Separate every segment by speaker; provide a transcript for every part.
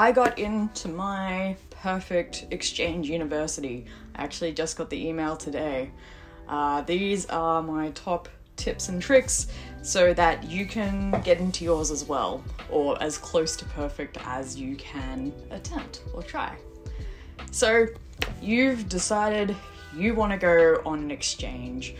Speaker 1: I got into my perfect exchange university. I actually just got the email today. Uh, these are my top tips and tricks so that you can get into yours as well, or as close to perfect as you can attempt or try. So, you've decided you want to go on an exchange.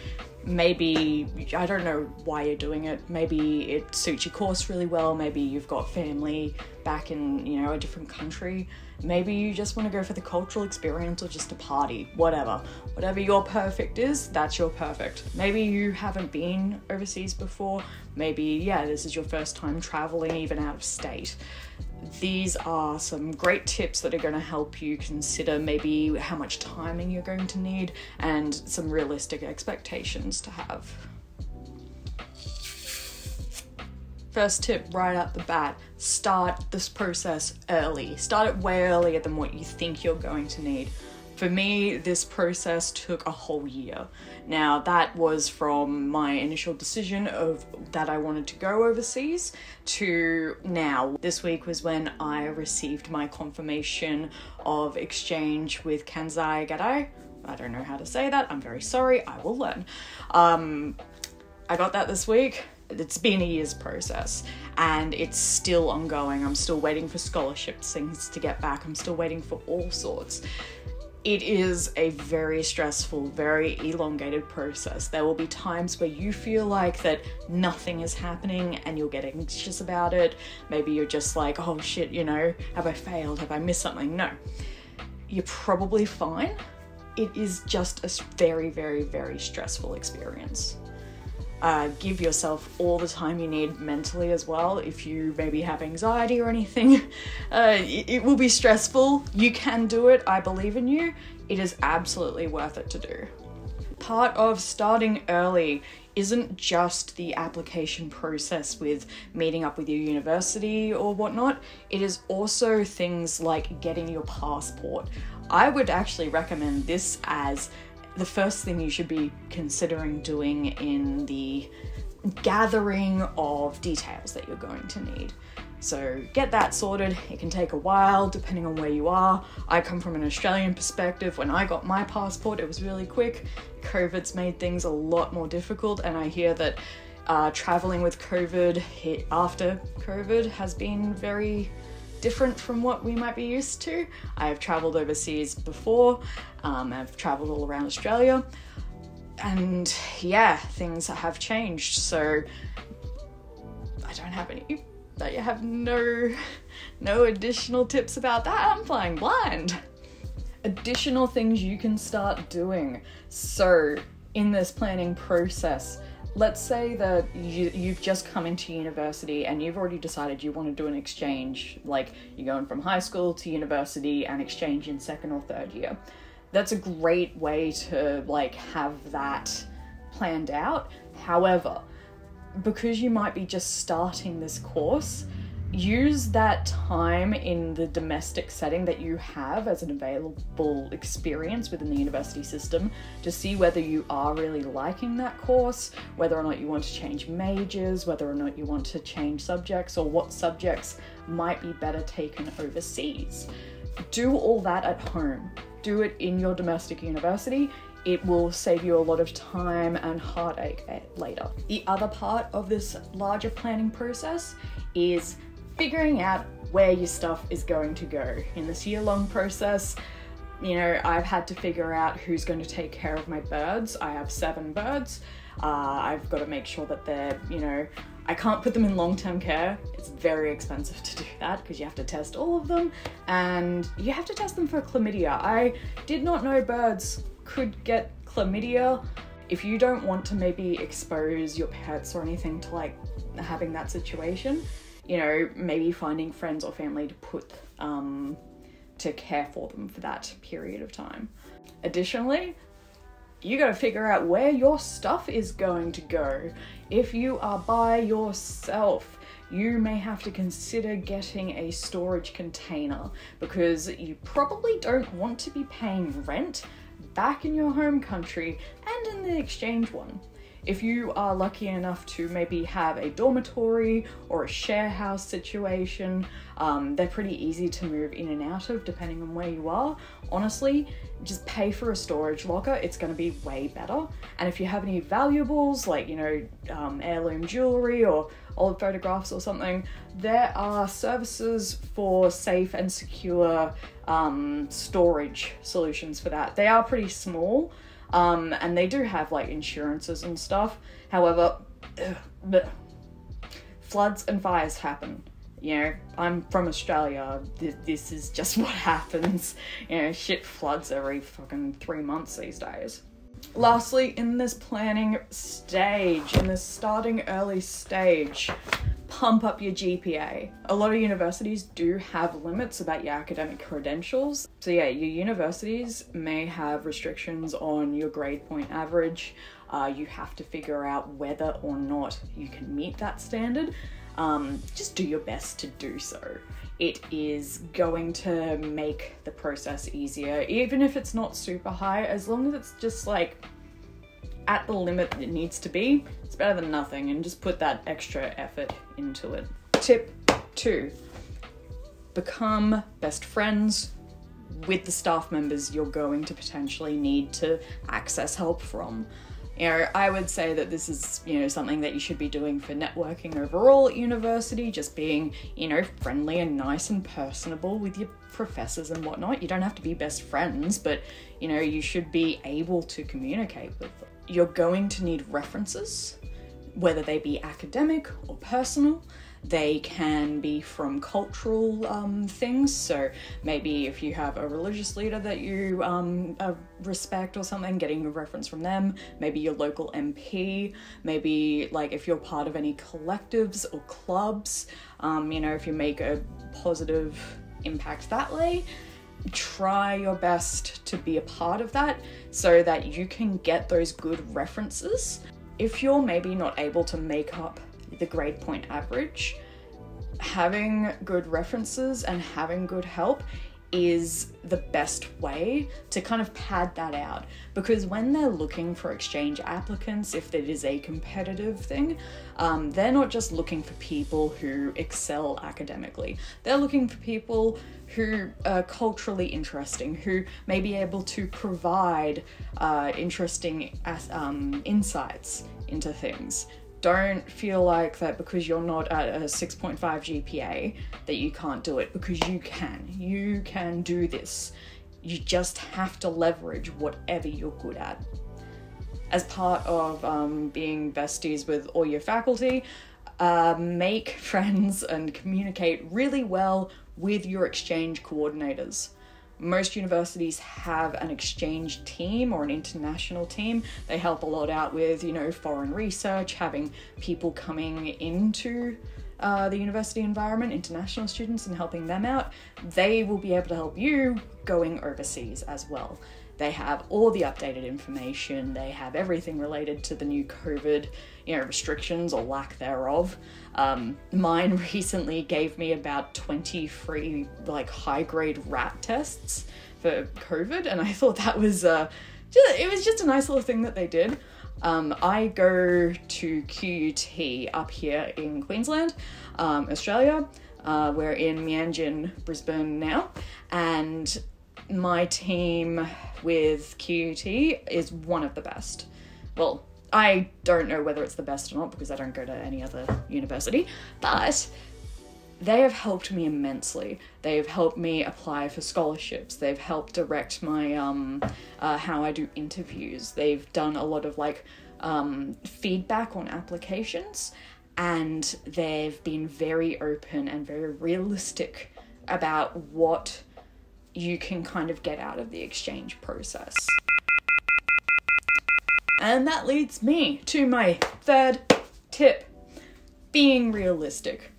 Speaker 1: Maybe, I don't know why you're doing it. Maybe it suits your course really well. Maybe you've got family back in, you know, a different country. Maybe you just want to go for the cultural experience or just a party, whatever. Whatever your perfect is, that's your perfect. Maybe you haven't been overseas before. Maybe, yeah, this is your first time traveling even out of state these are some great tips that are going to help you consider maybe how much timing you're going to need and some realistic expectations to have. First tip right out the bat start this process early. Start it way earlier than what you think you're going to need. For me, this process took a whole year. Now, that was from my initial decision of that I wanted to go overseas to now. This week was when I received my confirmation of exchange with Kansai Garai. I don't know how to say that. I'm very sorry. I will learn. Um, I got that this week. It's been a year's process and it's still ongoing. I'm still waiting for scholarships, things to get back. I'm still waiting for all sorts it is a very stressful, very elongated process. There will be times where you feel like that nothing is happening and you'll get anxious about it. Maybe you're just like, oh shit, you know, have I failed? Have I missed something? No. You're probably fine. It is just a very, very, very stressful experience. Uh, give yourself all the time you need mentally as well. If you maybe have anxiety or anything, uh, it, it will be stressful. You can do it. I believe in you. It is absolutely worth it to do. Part of starting early isn't just the application process with meeting up with your university or whatnot, it is also things like getting your passport. I would actually recommend this as the first thing you should be considering doing in the gathering of details that you're going to need. So get that sorted. It can take a while depending on where you are. I come from an Australian perspective. When I got my passport, it was really quick. COVID's made things a lot more difficult, and I hear that uh, traveling with COVID after COVID has been very different from what we might be used to. I've traveled overseas before, um, I've traveled all around Australia, and yeah, things have changed. So I don't have any. I have no, no additional tips about that. I'm flying blind. Additional things you can start doing. So in this planning process, let's say that you, you've just come into university and you've already decided you want to do an exchange, like you're going from high school to university and exchange in second or third year. That's a great way to like have that planned out. However, because you might be just starting this course, use that time in the domestic setting that you have as an available experience within the university system to see whether you are really liking that course, whether or not you want to change majors, whether or not you want to change subjects, or what subjects might be better taken overseas. Do all that at home. Do it in your domestic university it will save you a lot of time and heartache eh, later. The other part of this larger planning process is figuring out where your stuff is going to go. In this year long process, you know, I've had to figure out who's going to take care of my birds. I have seven birds. Uh, I've got to make sure that they're, you know, I can't put them in long term care. It's very expensive to do that because you have to test all of them and you have to test them for chlamydia. I did not know birds could get chlamydia. If you don't want to maybe expose your pets or anything to like having that situation, you know, maybe finding friends or family to put um, to care for them for that period of time. Additionally, you got to figure out where your stuff is going to go. If you are by yourself, you may have to consider getting a storage container because you probably don't want to be paying rent back in your home country and in the exchange one If you are lucky enough to maybe have a dormitory or a share house situation, um, they're pretty easy to move in and out of depending on where you are. Honestly, just pay for a storage locker, it's going to be way better. And if you have any valuables like, you know, um, heirloom jewelry or old photographs or something, there are services for safe and secure um, storage solutions for that. They are pretty small um, and they do have like insurances and stuff. However, ugh, floods and fires happen. You know, I'm from Australia. This, this is just what happens. You know, shit floods every fucking three months these days. Lastly, in this planning stage, in this starting early stage, pump up your GPA. A lot of universities do have limits about your academic credentials. So, yeah, your universities may have restrictions on your grade point average. Uh, you have to figure out whether or not you can meet that standard. Um, just do your best to do so. It is going to make the process easier, even if it's not super high, as long as it's just like at the limit it needs to be, it's better than nothing, and just put that extra effort into it. Tip two become best friends with the staff members you're going to potentially need to access help from. You know, I would say that this is, you know, something that you should be doing for networking overall at university, just being, you know, friendly and nice and personable with your professors and whatnot. You don't have to be best friends, but, you know, you should be able to communicate with them. You're going to need references, whether they be academic or personal. They can be from cultural um, things. So maybe if you have a religious leader that you um, uh, respect or something, getting a reference from them. Maybe your local MP. Maybe like if you're part of any collectives or clubs. Um, you know, if you make a positive impact that way try your best to be a part of that so that you can get those good references. If you're maybe not able to make up the grade point average, having good references and having good help is the best way to kind of pad that out. Because when they're looking for exchange applicants, if it is a competitive thing, um, they're not just looking for people who excel academically, they're looking for people who are culturally interesting, who may be able to provide uh, interesting um, insights into things don't feel like that because you're not at a 6.5 GPA that you can't do it because you can. You can do this. You just have to leverage whatever you're good at. As part of um, being besties with all your faculty, uh, make friends and communicate really well with your exchange coordinators most universities have an exchange team or an international team. They help a lot out with, you know, foreign research, having people coming into uh, the university environment, international students, and helping them out. They will be able to help you going overseas as well. They have all the updated information. They have everything related to the new COVID, you know, restrictions or lack thereof. Um, mine recently gave me about 20 free, like, high grade rat tests for COVID, and I thought that was, uh, just, it was just a nice little thing that they did. Um, I go to QUT up here in Queensland, um, Australia. Uh, we're in Meanjin, Brisbane now, and my team with QUT is one of the best. Well, I don't know whether it's the best or not because I don't go to any other university, but they have helped me immensely. They've helped me apply for scholarships. They've helped direct my um, uh, how I do interviews. They've done a lot of like um, feedback on applications, and they've been very open and very realistic about what you can kind of get out of the exchange process. And that leads me to my third tip being realistic.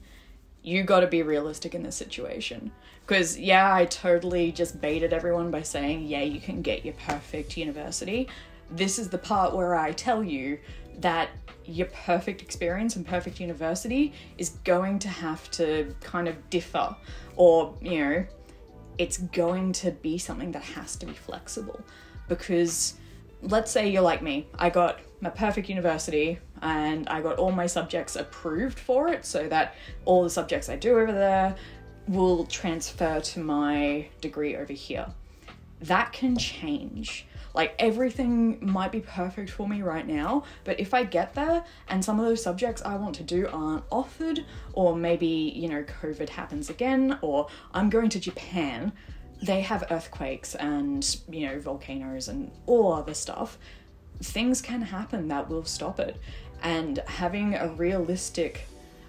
Speaker 1: You gotta be realistic in this situation. Because, yeah, I totally just baited everyone by saying, yeah, you can get your perfect university. This is the part where I tell you that your perfect experience and perfect university is going to have to kind of differ or, you know, it's going to be something that has to be flexible because let's say you're like me. I got my perfect university and I got all my subjects approved for it so that all the subjects I do over there will transfer to my degree over here. That can change. Like everything might be perfect for me right now, but if I get there and some of those subjects I want to do aren't offered, or maybe, you know, COVID happens again, or I'm going to Japan, they have earthquakes and, you know, volcanoes and all other stuff. Things can happen that will stop it. And having a realistic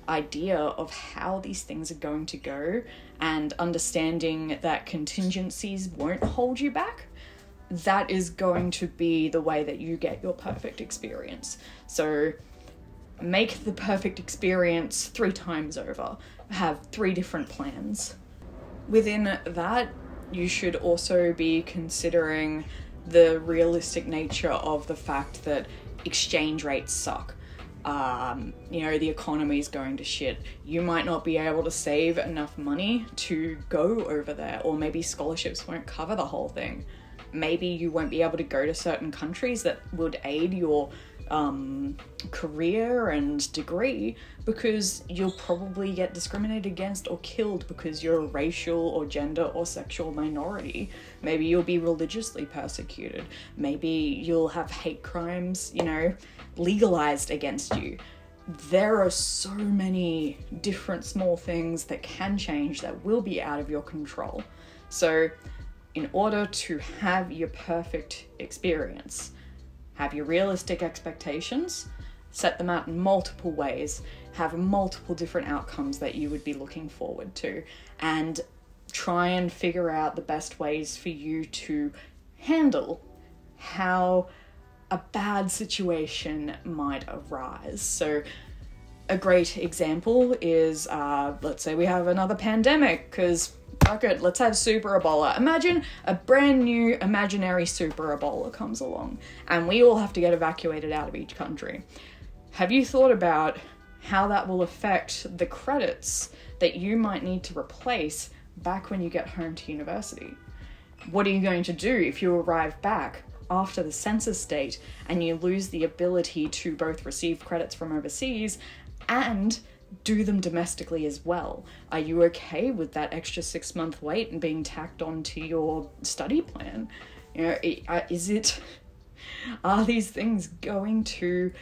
Speaker 1: idea of how these things are going to go and understanding that contingencies won't hold you back that is going to be the way that you get your perfect experience. So make the perfect experience three times over, have three different plans. Within that, you should also be considering the realistic nature of the fact that exchange rates suck. Um, you know, the economy is going to shit. You might not be able to save enough money to go over there, or maybe scholarships won't cover the whole thing maybe you won't be able to go to certain countries that would aid your um, career and degree because you'll probably get discriminated against or killed because you're a racial or gender or sexual minority. Maybe you'll be religiously persecuted. Maybe you'll have hate crimes, you know, legalized against you. There are so many different small things that can change that will be out of your control. So, in order to have your perfect experience. Have your realistic expectations, set them out in multiple ways, have multiple different outcomes that you would be looking forward to, and try and figure out the best ways for you to handle how a bad situation might arise. So, a great example is uh, let's say we have another pandemic because let's have Super Ebola. Imagine a brand new imaginary Super Ebola comes along and we all have to get evacuated out of each country. Have you thought about how that will affect the credits that you might need to replace back when you get home to university? What are you going to do if you arrive back after the census date and you lose the ability to both receive credits from overseas and do them domestically as well. Are you okay with that extra six month wait and being tacked onto your study plan? You know, uh, is it, are these things going to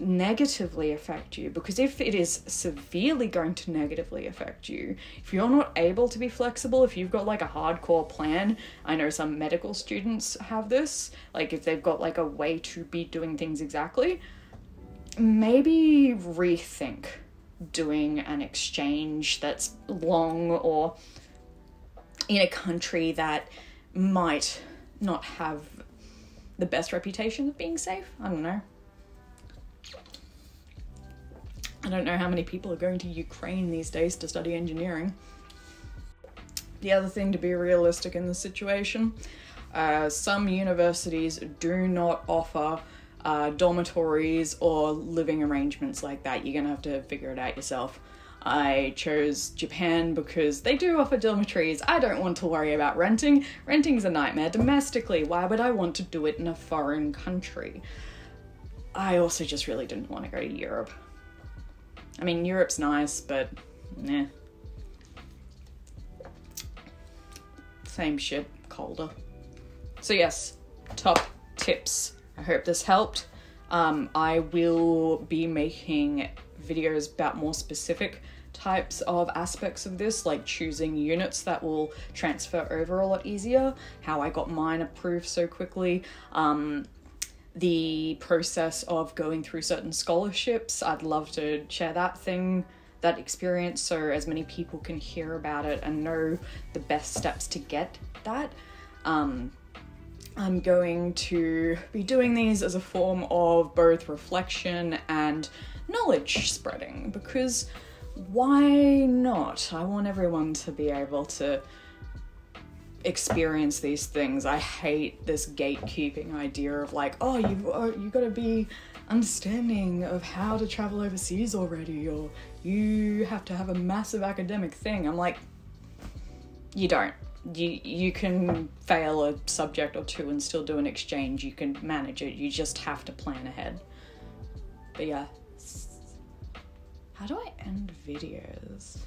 Speaker 1: negatively affect you? Because if it is severely going to negatively affect you, if you're not able to be flexible, if you've got like a hardcore plan, I know some medical students have this, like if they've got like a way to be doing things exactly, maybe rethink doing an exchange that's long or in a country that might not have the best reputation of being safe. I don't know. I don't know how many people are going to Ukraine these days to study engineering. The other thing to be realistic in the situation uh, some universities do not offer uh, dormitories or living arrangements like that. You're gonna have to figure it out yourself. I chose Japan because they do offer dormitories. I don't want to worry about renting. Renting's a nightmare domestically. Why would I want to do it in a foreign country? I also just really didn't want to go to Europe. I mean, Europe's nice, but nah. Same shit, colder. So, yes, top tips I hope this helped. Um, I will be making videos about more specific types of aspects of this, like choosing units that will transfer over a lot easier, how I got mine approved so quickly, um, the process of going through certain scholarships. I'd love to share that thing, that experience, so as many people can hear about it and know the best steps to get that. Um, I'm going to be doing these as a form of both reflection and knowledge spreading because why not? I want everyone to be able to experience these things. I hate this gatekeeping idea of like, oh, you uh, you got to be understanding of how to travel overseas already, or you have to have a massive academic thing. I'm like, you don't. You you can fail a subject or two and still do an exchange. You can manage it. You just have to plan ahead. But yeah. How do I end videos?